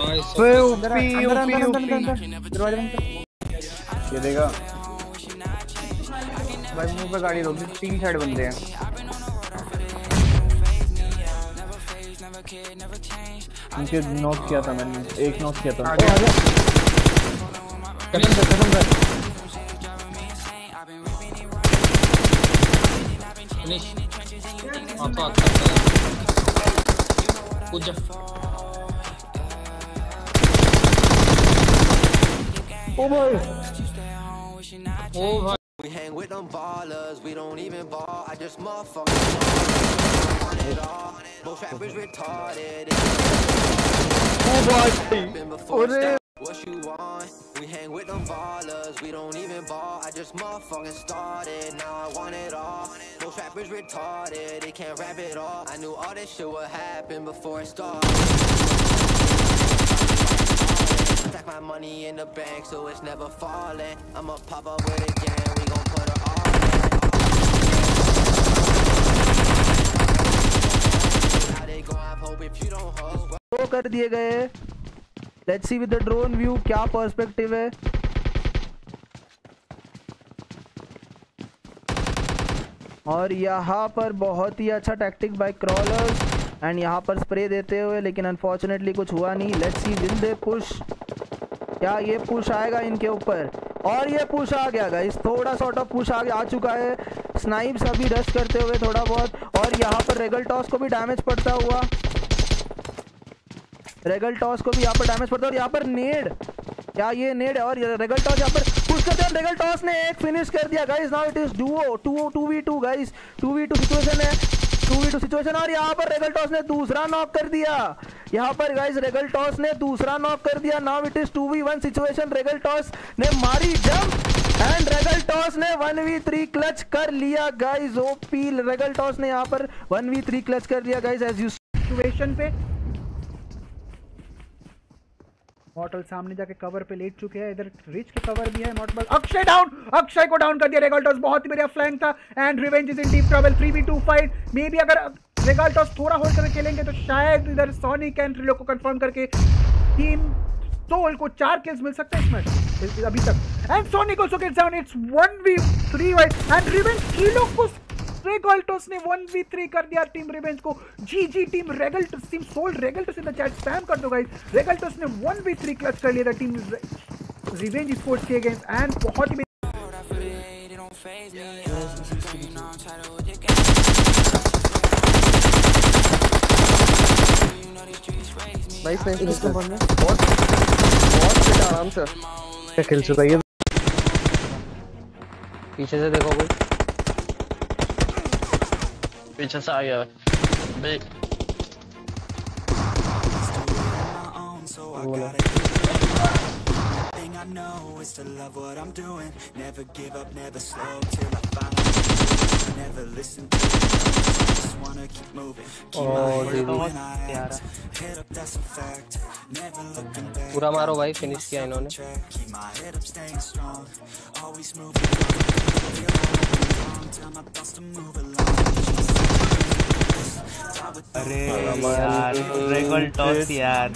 OP OP OP कर ये देगा भाई मुँह पे गाड़ी रोक दी तीन साइड बंदे हैं उनके नॉक किया था मैंने एक नॉक किया था आ गया कसम से कसम से फिनिश हाँ तो आता है Oh my. Oh my. We hang with them ballers, we don't even ball. I just motherfucking rappers retarded. Oh my. Oh what you want? We hang with them ballers, we don't even ball. I just motherfucking started, now I want it all. Those rappers retarded, they can't rap it all. I knew all this shit would happen before it started. money in the bank, so it's never falling. I'ma pop up with it again we gon' put her all तो कर दिए गए। Let's see with the drone view क्या perspective है? और यहाँ पर बहुत ही अच्छा टैक्टिक बाय क्रॉलर्स एंड यहाँ पर स्प्रे देते हुए, लेकिन अनफॉर्चुनेटली कुछ हुआ नहीं। Let's see will they push क्या ये पुश आएगा इनके ऊपर? और ये पुश आ गया गाइस थोड़ा सॉर्ट ऑफ़ पुश आगे आ चुका है. स्नाइप्स अभी रश करते हुए थोड़ा बहुत. और यहाँ पर रेगल टॉस को भी डैमेज पड़ता हुआ. रेगल टॉस को भी यहाँ पर डैमेज पड़ता है और यहाँ पर नेड क्या ये नेड है? और रेगल टॉस यहाँ पर पुश करते हैं रेगल टॉस ने एक फिनिश कर दिया guys now it is duo two two v two guys two v two situation है. टू वी टू सिचुएशन और यहाँ पर रेगल टॉस ने दूसरा नॉक कर दिया. यहाँ पर गाइस रेगल टॉस ने दूसरा नॉक कर दिया। Now it is two v one situation Regaltos ने मारी जंप एंड रेगल टॉस ने वन वी थ्री क्लच कर लिया। गाइस ओपी रेगल टॉस ने यहाँ पर वन वी थ्री क्लच कर दिया गाइस एज यू सिचुएशन पे मॉडल सामने जाके कवर पे लेट चुके हैं। इधर रिच के कवर भी है। मॉडल अक्षय डाउन अक्षय को डाउन कर दिया रेगाल्टोस बहुत ही बढ़िया फ्लैंक था। And Revenge is in deep trouble 3v2 fight may be अगर रेगाल्टोस थोड़ा होल्ड करके खेलेंगे तो शायद इधर सोनिक एंड ट्रिलो को कंफर्म करके टीम सोल को चार किल्स मिल सकते हैं इसमें अभी तक। And Sonic also gets down it's 1v3 white and Revenge ट्रिलो को रेगल्टोस ने 1v3 कर दिया टीम रिवेंज को। GG team Regaltos team soul Regaltos in the chat spam कर दो गाइस रेगल्टोस ने 1v3 क्लच कर लिया था टीम रिवेंज स्पोर्ट्स के अगेंस्ट एंड बहुत ही भाई स्नाइपर किसको बनना बहुत बहुत बेटा आराम से क्या खेल चुका है ये पीछे से देखो कोई पीछे से आ गया देख thing I know is to love what I'm doing. Never give up, never slow till I finally never listen to. Just wanna keep moving. Keep my head when I act. Head up, that's a fact. Never looking back. पूरा मारो भाई finish किया इन्होंने Keep my head up, staying strong. Always moving. Tell my thoughts to move along. अरे यार regal toss यार